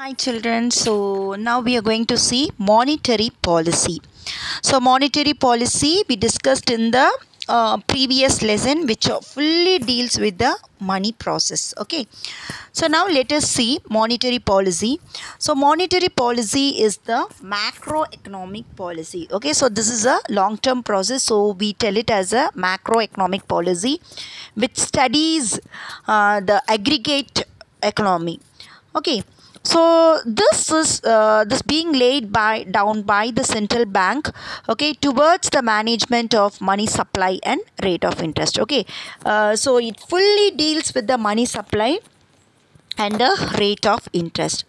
Hi children, so now we are going to see monetary policy. So monetary policy we discussed in the uh, previous lesson which fully deals with the money process. Okay. So now let us see monetary policy. So monetary policy is the macroeconomic policy. Okay. So this is a long term process. So we tell it as a macroeconomic policy which studies uh, the aggregate economy. Okay so this is uh, this being laid by down by the central bank okay towards the management of money supply and rate of interest okay. Uh, so it fully deals with the money supply and the rate of interest.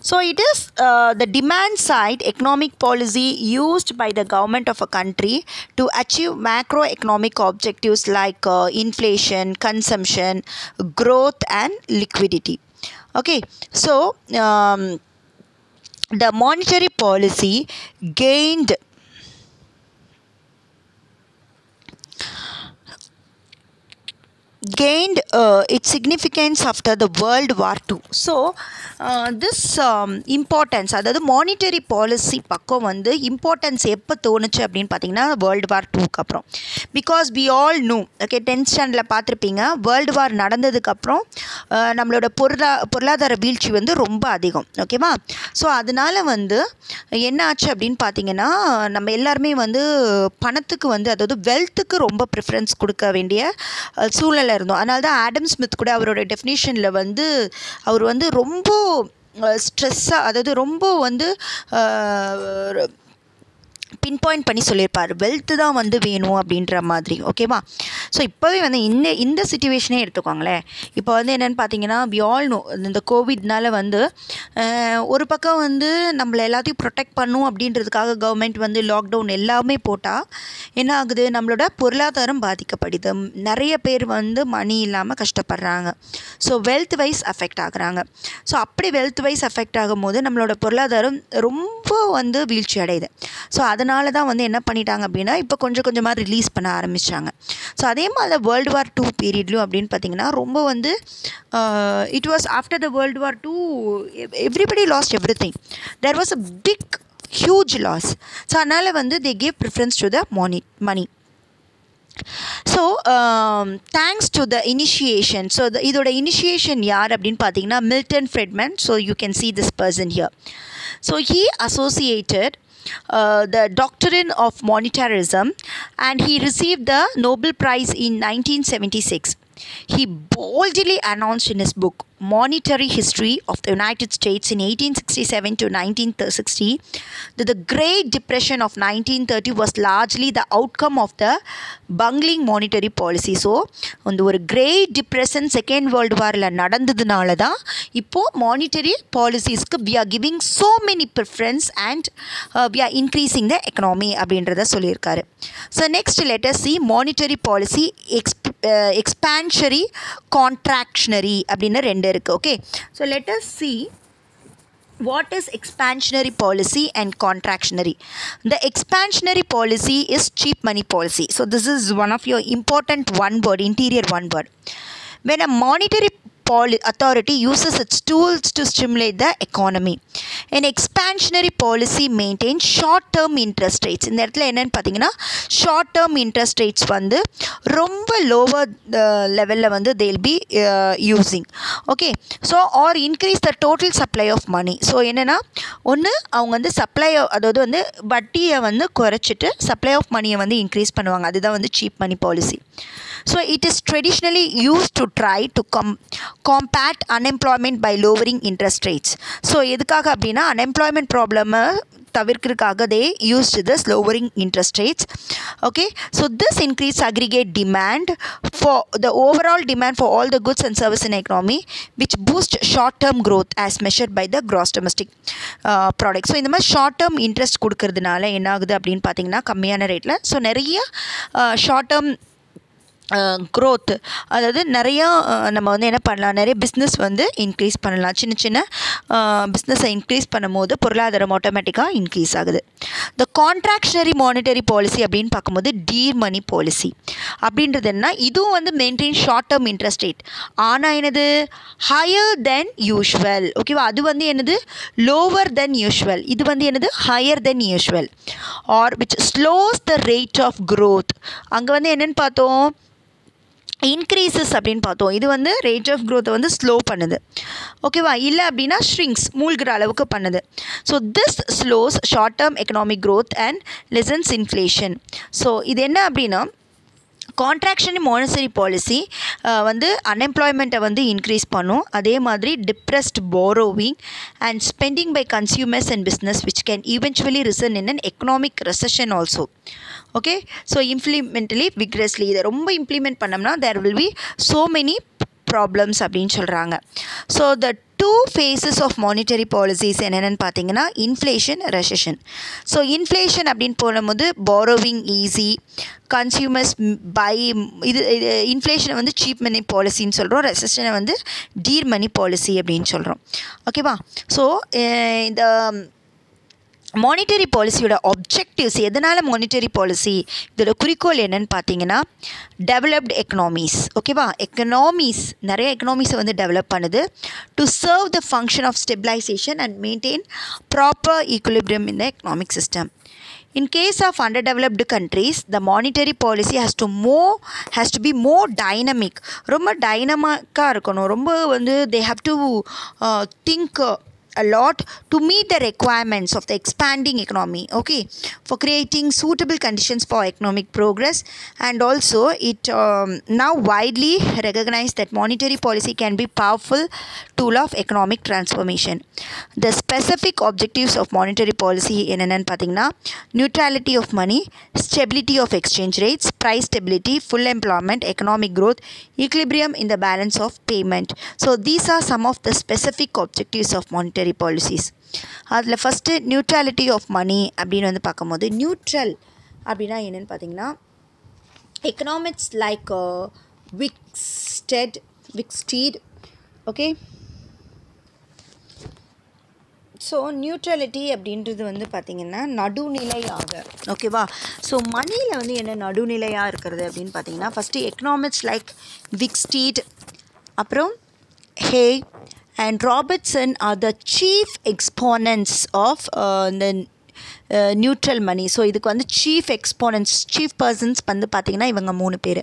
So it is uh, the demand side economic policy used by the government of a country to achieve macroeconomic objectives like uh, inflation consumption growth and liquidity okay so um, the monetary policy gained gained uh, its significance after the world war ii so uh, this um, importance அதாவது monetary policy பக்கம் வந்து importance எப்போ தோணுச்சு அப்படின்னு பார்த்தீங்கன்னா world war டூக்கு அப்புறம். Because we all know okay tenth ஸ்டாண்டர்டில் பார்த்துருப்பீங்க வேர்ல்டு வார் நடந்ததுக்கப்புறம் uh, நம்மளோட பொருளா பொருளாதார வீழ்ச்சி வந்து ரொம்ப அதிகம் ஓகேவா ஸோ அதனால் வந்து என்ன ஆச்சு அப்படின்னு பார்த்தீங்கன்னா நம்ம எல்லாருமே வந்து பணத்துக்கு வந்து அதாவது வெல்த்துக்கு ரொம்ப ப்ரிஃபரன்ஸ் கொடுக்க வேண்டிய சூழ்நிலை இருந்தோம். அதனால தான் ஆடம் ஸ்மித் கூட அவரோட டெஃபினேஷனில் வந்து அவர் வந்து ரொம்ப ஸ்ட்ரெஸ்ஸாக அதாவது ரொம்ப வந்து பின் பாயிண்ட் பண்ணி சொல்லியிருப்பார். வெல்த்து தான் வந்து வேணும் அப்படின்ற மாதிரி. ஓகேவா ஸோ இப்போவே வந்து இந்த இந்த சுச்சுவேஷனே எடுத்துக்கோங்களேன். இப்போ வந்து என்னென்னு பார்த்தீங்கன்னா வி ஆல் நோ இந்த கோவிட்னால வந்து ஒரு பக்கம் வந்து நம்மளை எல்லாத்தையும் ப்ரொடெக்ட் பண்ணும் அப்படின்றதுக்காக கவர்மெண்ட் வந்து லாக்டவுன் எல்லாமே போட்டால் என்ன ஆகுது? நம்மளோட பொருளாதாரம் பாதிக்கப்படுது. நிறைய பேர் வந்து மணி இல்லாமல் கஷ்டப்படுறாங்க. ஸோ வெல்த் வைஸ் அஃபெக்ட் ஆகுறாங்க. ஸோ அப்படி வெல்த் வைஸ் அஃபெக்ட் ஆகும்போது நம்மளோட பொருளாதாரம் ரொம்ப வந்து வீழ்ச்சி அடையுது. ஸோ அதனால தான் வந்து என்ன பண்ணிட்டாங்க அப்படின்னா இப்போ கொஞ்சம் கொஞ்சமாக ரிலீஸ் பண்ண ஆரம்பித்தாங்க ஸோ அதே மாதிரி வேர்ல்டு வார் டூ பீரியட்லையும் அப்படின்னு பார்த்தீங்கன்னா ரொம்ப வந்து it was after the world war two everybody lost every thing there was a big huge loss so அதனால் வந்து they gave preference to the money money so thanks to the initiation so இதோட initiation யார் அப்படின்னு பார்த்தீங்கன்னா Milton Friedman so you can see this person here So he associated uh, the doctrine of monetarism and he received the Nobel Prize in 1976. He boldly announced in his book Monetary History of the United States in 1867 to 1960 that the Great Depression of 1930 was largely the outcome of the bungling monetary policy. So அந்த ஒரு great depression second world வாரில் நடந்ததுனால தான் இப்போது monetary பாலிசிஸ்க்கு we are giving so many preference and we are increasing the economy அப்படின்றத சொல்லியிருக்காரு so next letter see monetary policy எக்ஸ்ப் எக்ஸ்பான்ஷரி contractionary அப்படின்னு ரெண்டு இருக்குது okay so let us see what is expansionary policy and contractionary the expansionary policy is cheap money policy so this is one of your important one word interior one word when a monetary poli- authority uses its tools to stimulate the economy an expansionary policy maintains short term interest rates. இந்த இடத்துல என்னன்னு பார்த்தீங்கன்னா short term interest rates வந்து ரொம்ப uh, lower லெவலில் வந்து they'll be using okay so are increase the total supply of money so என்னென்னா ஒன்று அவங்க வந்து சப்ளை அதாவது வந்து வட்டியை வந்து குறைச்சிட்டு சப்ளை ஆஃப் மணியை வந்து இன்க்ரீஸ் பண்ணுவாங்க. அதுதான் வந்து cheap money policy so it is traditionally use to try to come compact unemployment by lowering interest rates so எதுக்காக அப்படின்னா அன்எம்ப்ளாய்மெண்ட் ப்ராப்ளமை தவிர்க்கிறதுக்காக they use this lowering interest rates okay so this increase aggregate demand for the overall demand for all the goods and service in economy which boost short term growth as measured by the gross domestic product so இந்த மாதிரி short term interest கொடுக்கறதுனால என்ன ஆகுது அப்படின்னு பார்த்தீங்கன்னா கம்மியான ரேட்டில் so நிறைய ஷார்ட் டேர்ம் க்ரோத் அதாவது நிறையா நம்ம வந்து என்ன பண்ணலாம்? நிறைய பிஸ்னஸ் வந்து இன்க்ரீஸ் பண்ணலாம். சின்ன சின்ன பிஸ்னஸை இன்க்ரீஸ் பண்ணும்போது பொருளாதாரம் ஆட்டோமேட்டிக்காக இன்க்ரீஸ் ஆகுது. த கான்ட்ராக்ஷனரி மானிட்டரி பாலிசி அப்படின்னு பார்க்கும்போது டீர் மணி பாலிசி அப்படின்றது என்ன இதுவும் வந்து maintain short term interest rate ஆனால் எனது ஹையர் தென் யூஷுவல் ஓகேவா அது வந்து எனது லோவர் தென் யூஷுவல் இது வந்து எனது higher then usual are which slows the rate of growth அங்கே வந்து என்னென்னு பார்த்தோம்? இன்க்ரீசஸ் அப்படின்னு பார்த்தோம். இது வந்து ரேட் ஆஃப் க்ரோத்தை வந்து ஸ்லோ பண்ணுது. ஓகேவா இல்லை அப்படின்னா ஷ்ரிங்க்ஸ் மூழ்கிற அளவுக்கு பண்ணுது. So this slows short term economic growth and lessens inflation so இது என்ன அப்படின்னா கான்ட்ராக்ஷன் மானிசரி பாலிசி வந்து அன்எம்ப்ளாய்மெண்ட்டை வந்து இன்க்ரீஸ் பண்ணும். அதே மாதிரி depressed borrowing and spending by consumers and business which can eventually risen in an economic recession also okay so implementally vigorously இதை ரொம்ப இம்ப்ளிமெண்ட் பண்ணோம்னா there will be so many problems அப்படின்னு சொல்கிறாங்க so the two phases of monetary policies என்னென்னு பார்த்தீங்கன்னா inflation recession so inflation அப்படின்னு போடும்போது borrowing easy consumers by இது இது இன்ஃப்ளேஷனை வந்து சீப் மணி பாலிசின்னு சொல்கிறோம் ரெசஷனை வந்து டீர் மணி பாலிசி அப்படின்னு சொல்கிறோம் ஓகேவா ஸோ இந்த மானிட்டரி பாலிசியோட ஆப்ஜெக்டிவ்ஸ் எதனால் மானிட்டரி பாலிசி இதோட குறிக்கோள் என்னன்னு பார்த்தீங்கன்னா டெவலப்டு எக்கனாமிஸ் ஓகேவா எக்கனாமிஸ் நிறைய எக்கனாமிஸை வந்து டெவலப் பண்ணுது. To serve the function of stabilisation and maintain proper equilibrium in the economic system in case of underdeveloped countries the monetary policy has to more has to be more dynamic. ரொம்ப டைனமிக்காக இருக்கணும். ரொம்ப வந்து they have to think a lot to meet the requirements of the expanding economy okay for creating suitable conditions for economic progress and also it um, now widely recognized that monetary policy can be powerful tool of economic transformation the specific objectives of monetary policy என்னென்னு பார்த்தீங்கன்னா neutrality of money stability of exchange rates price stability full employment economic growth equilibrium in the balance of payment so these are some of the specific objectives of monetary policies அதில் first neutrality of money அப்படின்னு வந்து பார்க்கும்போது neutral அப்படின்னா என்னென்னு பார்த்தீங்கன்னா economics like Wicksteed Wicksteed okay so neutrality அப்படின்றது வந்து பார்த்திங்கன்னா நடுநிலையாக. ஓகேவா ஸோ மணியில் வந்து என்ன நடுநிலையாக இருக்கிறது அப்படின்னு பார்த்தீங்கன்னா ஃபஸ்ட்டு எக்கனாமிக்ஸ் லைக் விக்ஸ்டீட் அப்புறம் Hayek and Robertson are the chief exponents of இந்த நியூட்ரல் மணி ஸோ இதுக்கு வந்து சீஃப் எக்ஸ்போனன்ஸ் சீஃப் பர்சன்ஸ் வந்து பார்த்திங்கன்னா இவங்க மூணு பேர்.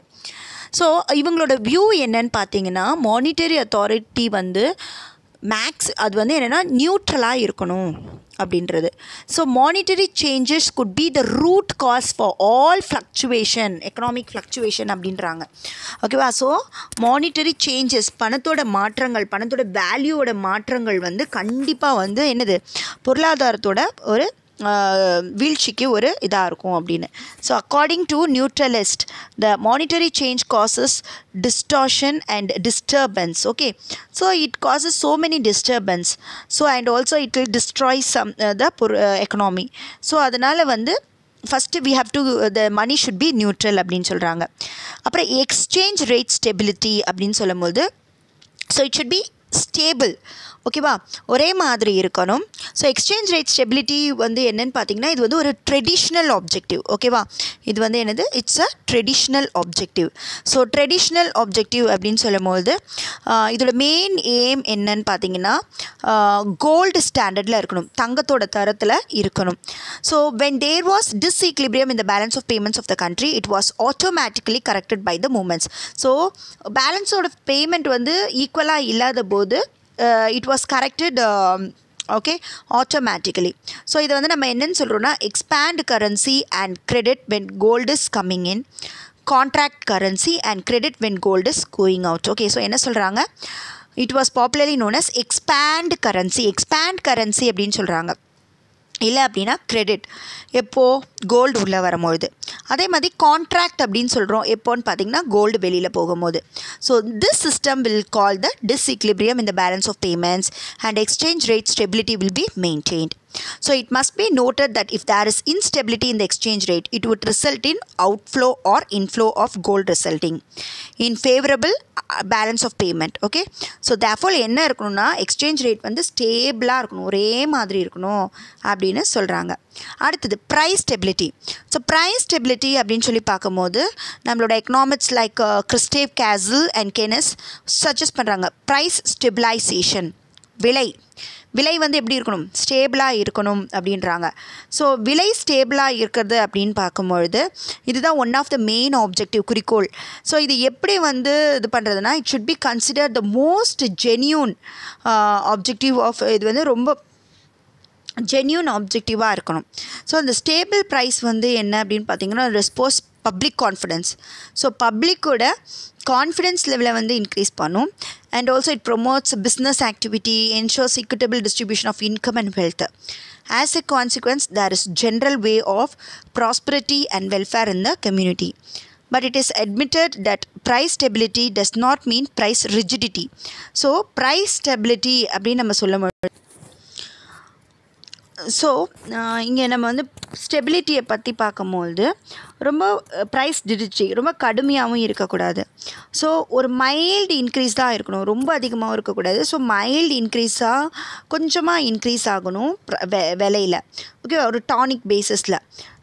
ஸோ இவங்களோட வியூ என்னன்னு பார்த்தீங்கன்னா மானிட்டரி அத்தாரிட்டி வந்து மேக்ஸ் அது வந்து என்னென்னா நியூட்ரலாக இருக்கணும் அப்படின்றது. So monetary changes could be the root cause for all fluctuation economic fluctuation அப்படின்றாங்க. ஓகேவா ஸோ மானிட்டரி சேஞ்சஸ் பணத்தோட மாற்றங்கள் பணத்தோட வேல்யூவோட மாற்றங்கள் வந்து கண்டிப்பாக வந்து என்னது? பொருளாதாரத்தோட ஒரு வீழ்ச்சிக்கு ஒரு இதாக இருக்கும் அப்படின்னு. So according to neutralist the monetary change causes distortion and disturbance okay so it causes so many disturbance so and also it will destroy some the பொரு எக்கனாமி ஸோ அதனால் வந்து first we have to the money should be neutral அப்படின்னு சொல்கிறாங்க அப்புறம் exchange rate stability அப்படின்னு சொல்லும்போது so it should be stable ஓகேவா ஒரே மாதிரி இருக்கணும். ஸோ எக்ஸ்சேஞ்ச் ரேட் ஸ்டெபிலிட்டி வந்து என்னன்னு பார்த்தீங்கன்னா இது வந்து ஒரு ட்ரெடிஷ்னல் ஆப்ஜெக்டிவ் ஓகேவா இது வந்து என்னது? It's a traditional objective so traditional objective அப்படின்னு சொல்லும்போது இதோட மெயின் எய்ம் என்னன்னு பார்த்தீங்கன்னா கோல்டு ஸ்டாண்டர்டில் இருக்கணும். தங்கத்தோட தரத்தில் இருக்கணும். So when there was disequilibrium இந்த balance of payments of the country it was automatically corrected by the moments so பேலன்ஸோட payment வந்து ஈக்குவலாக இல்லாத போது it was corrected okay automatically so இதை வந்து நம்ம என்னென்னு சொல்கிறோன்னா expand currency and credit when gold is coming in contract currency and credit when gold is going out okay so என்ன சொல்கிறாங்க it was popularly known as expand currency expand currency அப்படின்னு சொல்கிறாங்க இல்லை அப்படின்னா கிரெடிட் எப்போது கோல்டு உள்ளே வரும்பொழுது. அதே மாதிரி கான்ட்ராக்ட் அப்படின்னு சொல்கிறோம் எப்போன்னு பார்த்தீங்கன்னா கோல்டு வெளியில் போகும்போது. So this system will call the disequilibrium in the balance of payments and exchange rate stability will be maintained so it must be noted that if there is instability in the exchange rate it would result in outflow or inflow of gold resulting in favorable balance of payment okay okay? So therefore என்ன இருக்கணும்னா exchange rate வந்து ஸ்டேபிளாக இருக்கணும். ஒரே மாதிரி இருக்கணும் அப்படின்னு சொல்கிறாங்க அடுத்தது price stability so price stability அப்படின்னு சொல்லி பார்க்கும்போது நம்மளோட economics like Gustav Cassel and Keynes suggest பண்ணுறாங்க ப்ரைஸ் ஸ்டெபிலைசேஷன் விலை. விலை வந்து எப்படி இருக்கணும்? ஸ்டேபிளாக இருக்கணும் அப்படின்றாங்க. ஸோ விலை ஸ்டேபிளாக இருக்கிறது அப்படின்னு பார்க்கும்பொழுது இதுதான் one of the main objective குறிக்கோள். ஸோ இது எப்படி வந்து இது பண்ணுறதுனா it should be consider the most genuine objective of இது வந்து ரொம்ப ஜென்யூன் ஆப்ஜெக்டிவாக இருக்கணும் ஸோ அந்த ஸ்டேபிள் ப்ரைஸ் வந்து என்ன அப்படின்னு பார்த்தீங்கன்னா ரெஸ்போஸ் பப்ளிக் கான்ஃபிடென்ஸ் ஸோ பப்ளிக்கோட கான்ஃபிடென்ஸ் லெவலை வந்து இன்க்ரீஸ் பண்ணும் and also it promotes business activity ensures equitable distribution of income and wealth. As a consequence, there is general way of prosperity and welfare in the community. But it is admitted that price stability does not mean price rigidity. So, price stability அப்படின்னு நம்ம சொல்லும் so இங்கே நம்ம வந்து ஸ்டெபிலிட்டியை பற்றி பார்க்கும்போது ரொம்ப price டிடிச்சி ரொம்ப கடுமையாகவும் இருக்கக்கூடாது. ஸோ ஒரு மைல்டு இன்க்ரீஸ் தான் இருக்கணும். ரொம்ப அதிகமாகவும் இருக்கக்கூடாது. ஸோ மைல்டு இன்க்ரீஸாக கொஞ்சமாக இன்க்ரீஸ் ஆகணும் வெ- விலையில். ஓகே ஒரு டானிக் பேசிஸில்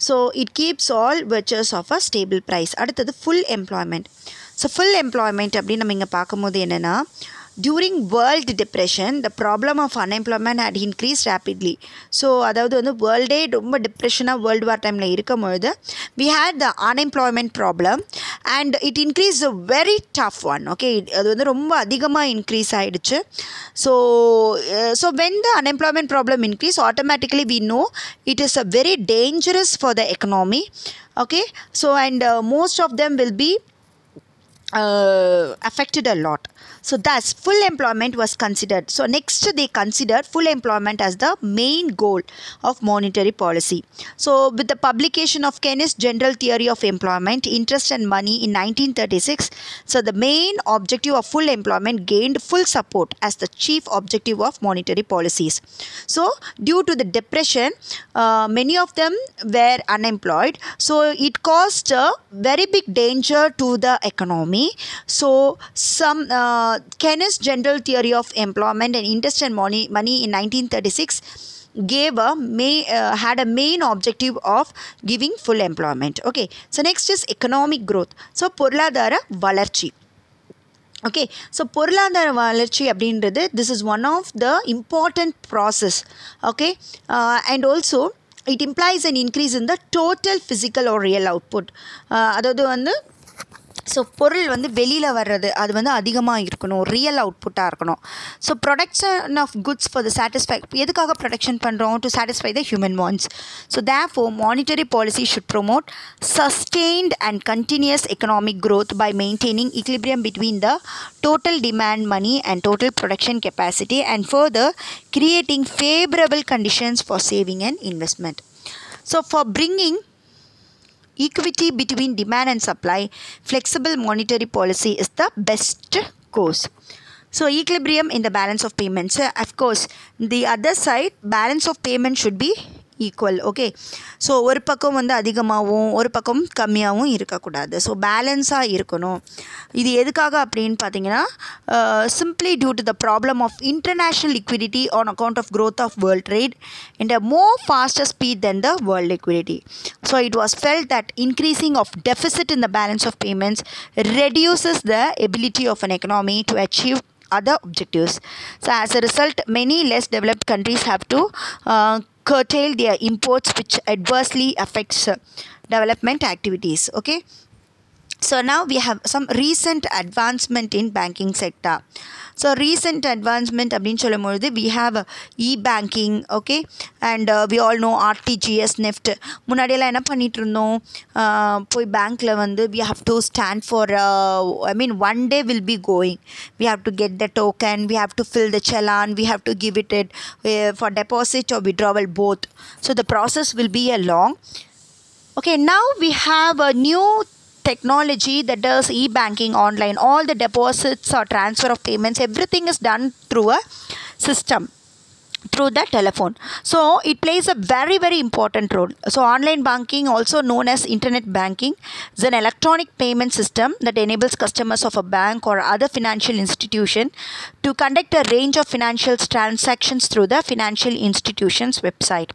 so it keeps all virtues of a stable price அடுத்தது full employment so full employment அப்படின்னு நம்ம இங்கே பார்க்கும்போது என்னென்னா during world depression the problem of unemployment had increased rapidly so அதாவது வந்து வேர்ல்டே ரொம்ப டிப்ரெஷனாக வேர்ல்டு வார் டைமில் இருக்கும் பொழுது we had the unemployment problem and it increase a very tough one okay அது வந்து ரொம்ப அதிகமாக இன்க்ரீஸ் ஆகிடுச்சு so so when the unemployment problem increase automatically we know it is a very dangerous for the economy okay so and most of them will be uh, affected a lot. So thus full employment was considered. So next they considered full employment as the main goal of monetary policy. So with the publication of Keynes' General Theory of Employment, Interest and Money in 1936, so the main objective of full employment gained full support as the chief objective of monetary policies. So due to the depression, uh, many of them were unemployed. So it caused a very big danger to the economy. So some uh, Keynes' general theory of employment and interest and money, money in 1936 gave a may uh, had a main objective of giving full employment. Okay. So next is economic growth. So பொருளாதார வளர்ச்சி okay so பொருளாதார வளர்ச்சி அப்படின்றது this is one of the important process okay and also it implies an increase in the total physical or real output அதாவது வந்து so பொருள் வந்து வெளியில் வர்றது அது வந்து அதிகமாக இருக்கணும் ரியல் அவுட்புட்டாக இருக்கணும் so production of goods for the satisfy எதுக்காக ப்ரொடக்ஷன் பண்ணுறோம் to satisfy the human wants so therefore monetary policy should promote sustained and continuous economic growth by maintaining equilibrium between the total demand money and total production capacity and further creating favourable conditions for saving and investment so for bringing equity between demand and supply, flexible monetary policy is the best course. So, equilibrium in the balance of payments. Of course, the other side, balance of payment should be equal okay so ஒரு பக்கம் வந்து அதிகமாகவும் ஒரு பக்கம் கம்மியாகவும் இருக்கக்கூடாது so பேலன்ஸாக இருக்கணும் இது எதுக்காக அப்படின்னு பார்த்தீங்கன்னா simply due to the problem of international liquidity on account of growth of world trade in a more faster speed than the world liquidity. So it was felt that increasing of deficit in the balance of payments reduces the ability of an economy to achieve other objectives. So as a result, many less developed countries have to uh, curtail their imports, which adversely affects uh, development activities. Okay So now we have some recent advancement in banking sector. So recent advancement அப்படின்னு சொல்லும்பொழுது we have e-banking okay and uh, we all know RTGS NEFT முன்னாடியெல்லாம் என்ன பண்ணிட்டு இருந்தோம் uh, போய் பேங்க்கில் வந்து we have to stand for uh, I mean one day will be going we have to get the token we have to fill the challan we have to give it, it uh, for deposit or withdrawal both so the process will be a long okay now we have a new technology that does e-banking online all the deposits or transfer of payments everything is done through a system through the telephone. So it plays a very very important role. So online banking also known as internet banking is an electronic payment system that enables customers of a bank or other financial institution to conduct a range of financial transactions through the financial institution's website.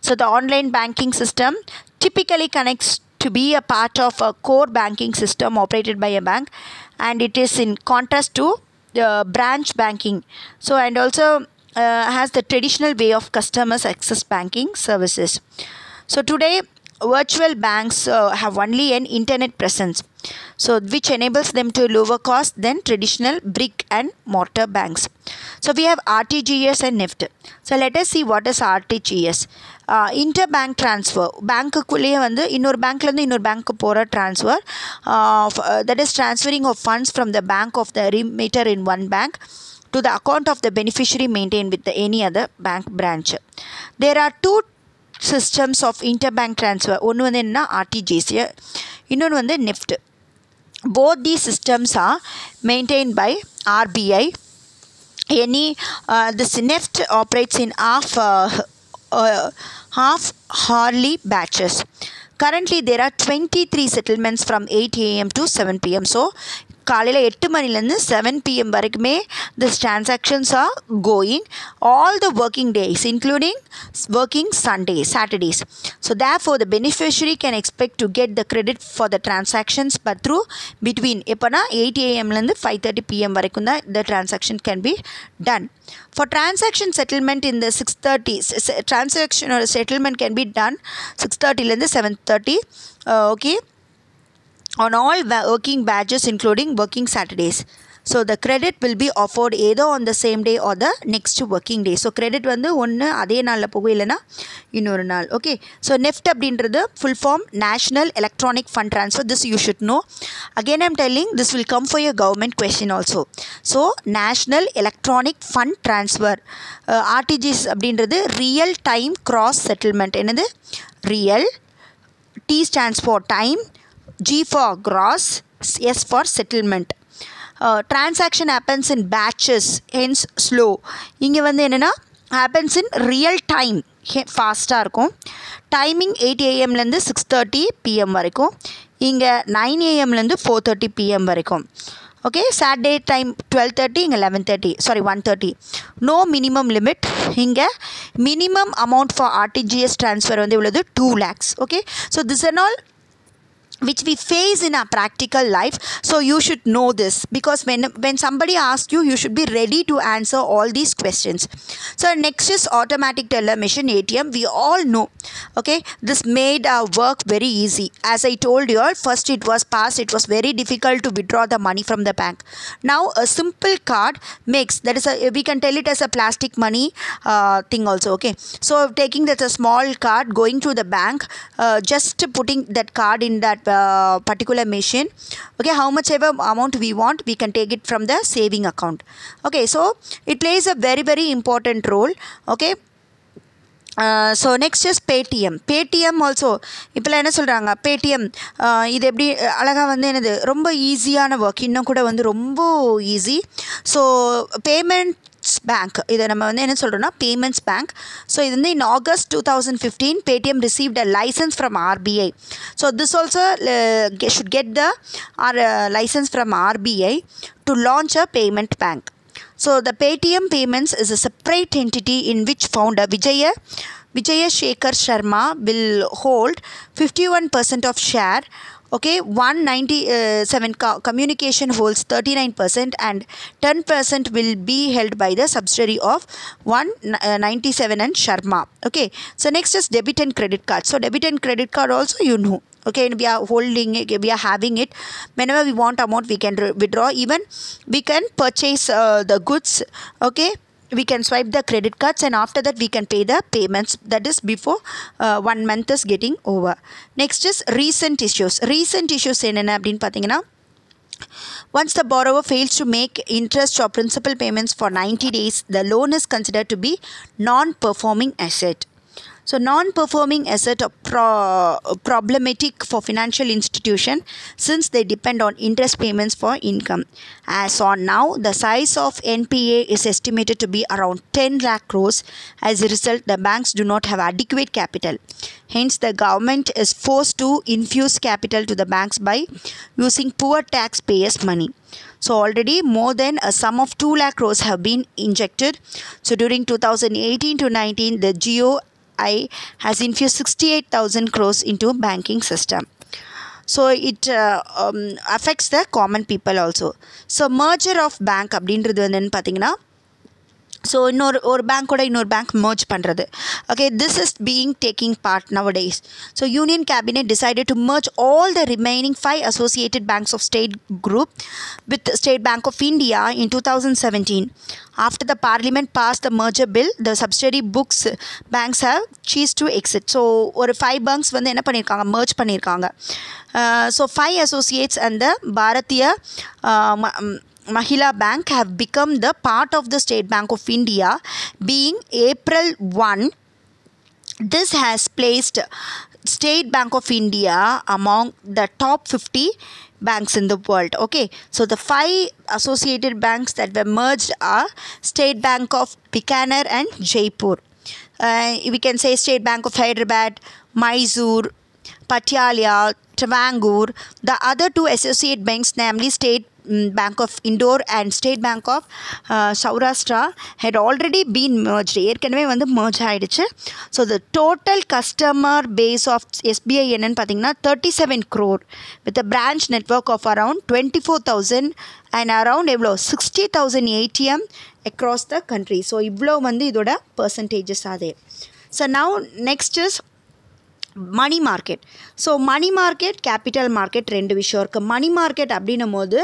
So the online banking system typically connects to be a part of a core banking system operated by a bank and it is in contrast to the branch banking. So and also uh, has the traditional way of customers access banking services. So today virtual banks uh, have only an internet presence so which enables them to lower cost than traditional brick and mortar banks so we have rtgs and neft so let us see what is rtgs uh, interbank transfer பேங்க்குள்ளேயே வந்து இன்னொரு பேங்க்லேருந்து இன்னொரு பேங்க்கு போகிற transfer that is transferring of funds from the bank of the remitter in one bank to the account of the beneficiary maintained with the, any other bank branch. There are two systems of interbank transfer ஒன்று வந்து என்ன ஆர்டிஜிசி இன்னொன்று வந்து NEFT both these systems are maintained by RBI any uh, this neft operates in half uh, uh, half hourly batches. Currently there are 23 settlements from 8 am to 7 pm so காலையில் எட்டு மணிலேருந்து seven PM வரைக்குமே this transactions are going all the working days including working Sunday Saturdays so therefore the beneficiary can expect to get the credit for the transactions but through between எப்போனா eight ஏஎம்லேருந்து five thirty PM வரைக்கும் தான் the transaction can be done for transaction settlement in the 630 transaction or settlement can be done 630 லேருந்து 730 uh, okay? On all working badges including working saturdays. So the credit will be offered either on the same day or the next working day. So credit வந்து ஒன்று அதே நாளில் போகும் இல்லைன்னா இன்னொரு நாள். Okay so NEFT அப்படின்றது full form national electronic fund transfer this you should know again I'm telling this will come for your government question also so national electronic fund transfer RTGS அப்படின்றது ரியல் டைம் கிராஸ் செட்டில்மெண்ட் என்னது? Real T stands for time G for gross, S for settlement. Uh, transaction happens in batches, hence slow. இங்கே வந்து என்னென்னா happens in real time. ஃபாஸ்ட்டாக இருக்கும். Timing eight ஏஎம்லேருந்து six thirty PM வரைக்கும். இங்கே nine ஏஎம்லேருந்து ஃபோர் தேர்ட்டி பிஎம் வரைக்கும். Okay Saturday time twelve thirty இங்கே eleven thirty sorry one thirty no minimum limit இங்கே minimum amount for RTGS transfer வந்து இவ்வளவு two lakhs okay so this and all which we face in our practical life. So you should know this because when when somebody asks you you should be ready to answer all these questions. So next is automatic teller machine atm we all know okay this made our work very easy. As i told you all first it was past it was very difficult to withdraw the money from the bank. Now a simple card makes that is a we can tell it as a plastic money uh, thing also okay. So taking that a small card going to the bank uh, just putting that card in that uh, particular machine okay how much ever amount we want we can take it from the saving account okay so it plays a very very important role okay so next is Paytm Paytm also இப்போலாம் என்ன சொல்கிறாங்க Paytm இது எப்படி அழகாக வந்து என்னது ரொம்ப ஈஸியான ஒர்க் இன்னும் கூட வந்து ரொம்ப easy so payment payments bank இதை நம்ம வந்து என்ன சொல்கிறோம்னா பேமெண்ட்ஸ் பேங்க் ஸோ இது வந்து in August two thousand fifteen Paytm received a licence from RBI so this also should get the R licence from RBI to launch a payment bank so the Paytm payments is a separate entity in which founder Vijay Vijaya Shekhar Sharma will hold 51% of share. Okay, 197 co- communication holds 39% and 10% will be held by the subsidiary of 197 and Sharma. Okay, so next is debit and credit card. So debit and credit card also you know okay and we are holding it we are having it whenever we want amount we can withdraw even we can purchase uh, the goods okay we can swipe the credit cards and after that we can pay the payments that is before uh, one month is getting over next is recent issues recent issues என்னென்ன அப்படின்னு பார்த்தீங்கன்னா Once the borrower fails to make interest or principal payments for 90 days, the loan is considered to be non performing asset. So, non-performing asset are pro- problematic for financial institution since they depend on interest payments for income. As on now, the size of NPA is estimated to be around 10 lakh crores. As a result, the banks do not have adequate capital. Hence, the government is forced to infuse capital to the banks by using poor taxpayers' money. So already more than a sum of 2 lakh crores have been injected. So during 2018 to 19, the GOI has infused 68,000 crores into banking system. So it uh, um, affects the common people also. So merger of bank அப்படின்றது வந்து என்னன்னு பார்த்தீங்கன்னா so இன்னொரு ஒரு பேங்க்கோட இன்னொரு bank merge பண்ணுறது okay this is being taking part nowadays so union cabinet decided to merge all the remaining five associated banks of State group with State Bank of India in 2017. After the parliament passed the merger bill the subsidiary books banks have ceased to exit so ஒரு five banks வந்து என்ன பண்ணியிருக்காங்க merge பண்ணியிருக்காங்க so five Associates அந்த Bharatiya Mahila Bank have become the part of the State Bank of India being April 1 this has placed state bank of india among the top 50 banks in the world. Okay so the five associated banks that were merged are state bank of bikaner and jaipur. Uh, we can say state bank of hyderabad mysore patiala travangur the other two associate banks namely state Mm, bank of indore and state bank of uh, saurashtra had already been merged. ஏற்கனவே வந்து merge ஆகிடுச்சு so the total customer base of SBI என்னன்னு பார்த்தீங்கன்னா thirty seven crore with a branch network of around twenty four thousand and around எவ்வளோ sixty thousand ATM across the country so இவ்வளோ வந்து இதோட percentages அதே. So now next is money market so money market capital market ரெண்டு விஷயம் இருக்குது money market அப்படின்னும் போது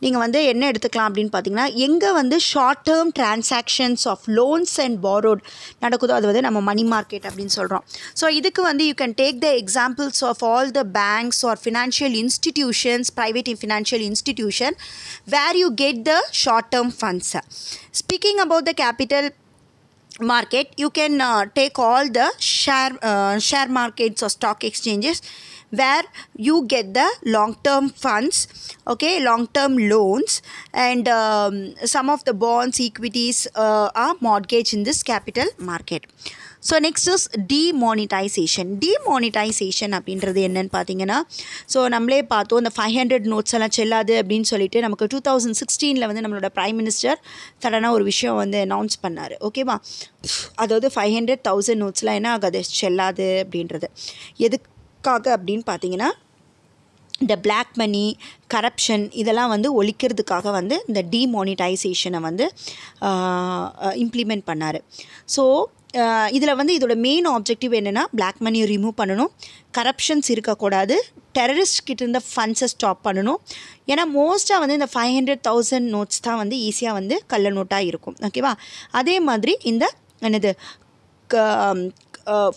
நீங்கள் வந்து என்ன எடுத்துக்கலாம் அப்படின்னு பார்த்தீங்கன்னா எங்கே வந்து short term transactions of loans and borrowed நடக்குதோ அது வந்து நம்ம மணி மார்க்கெட் அப்படின்னு சொல்கிறோம் ஸோ இதுக்கு வந்து you can take the examples of all the banks or financial institutions private financial institution where you get the short term ஃபண்ட்ஸை speaking about the capital market you can uh, take all the share uh, share markets or stock exchanges where you get the long term funds okay long term loans and um, some of the bonds equities uh, are mortgaged in this capital market so next is demonetisation demonetisation அப்படின்றது என்னன்னு பார்த்தீங்கன்னா so நம்மளே பார்த்தோம் இந்த five hundred notes எல்லாம் செல்லாது அப்படின்னு சொல்லிட்டு நமக்கு டூ தௌசண்ட் சிக்ஸ்டீனில் வந்து நம்மளோட ப்ரைம் மினிஸ்டர் சடனாக ஒரு விஷயம் வந்து அனௌன்ஸ் பண்ணார். ஓகேவா அதாவது ஃபைவ் ஹண்ட்ரட் தௌசண்ட் நோட்ஸ்லாம் என்ன ஆகாது? செல்லாது அப்படின்றது. எதுக்காக அப்படின்னு பார்த்தீங்கன்னா இந்த பிளாக் மணி கரப்ஷன் இதெல்லாம் வந்து ஒழிக்கிறதுக்காக வந்து இந்த டிமானிட்டைசேஷனை வந்து இம்ப்ளிமெண்ட் பண்ணார். ஸோ இதில் வந்து இதோட மெயின் ஆப்ஜெக்டிவ் என்னென்னா பிளாக் மணியை ரிமூவ் பண்ணணும். கரப்ஷன்ஸ் இருக்கக்கூடாது. டெரரிஸ்ட் கிட்ட இருந்த ஃபண்ட்ஸை ஸ்டாப் பண்ணணும். ஏன்னா மோஸ்ட்டாக வந்து இந்த ஃபைவ் ஹண்ட்ரட் தௌசண்ட் நோட்ஸ் தான் வந்து ஈஸியாக வந்து கள்ள நோட்டாக இருக்கும். ஓகேவா அதே மாதிரி இந்த என்னது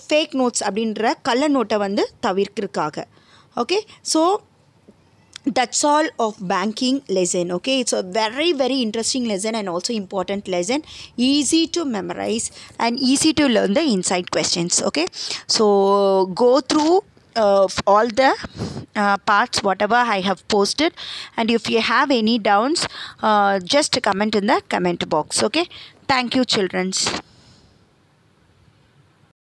ஃபேக் நோட்ஸ் அப்படின்ற கள்ள நோட்டை வந்து தவிர்க்கிறதுக்காக. Okay so that's all of banking lesson okay? It's a very very interesting lesson and also important lesson. Easy to memorize and easy to learn the inside questions okay? So go through uh, all the uh, parts whatever i have posted. And if you have any doubts uh, just comment in the comment box okay? Thank you childrens